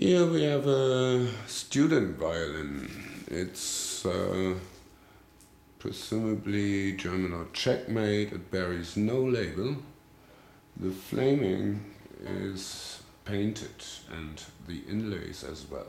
Here we have a student violin. It's uh, presumably German or Czech made. It bears no label. The flaming is painted and the inlays as well.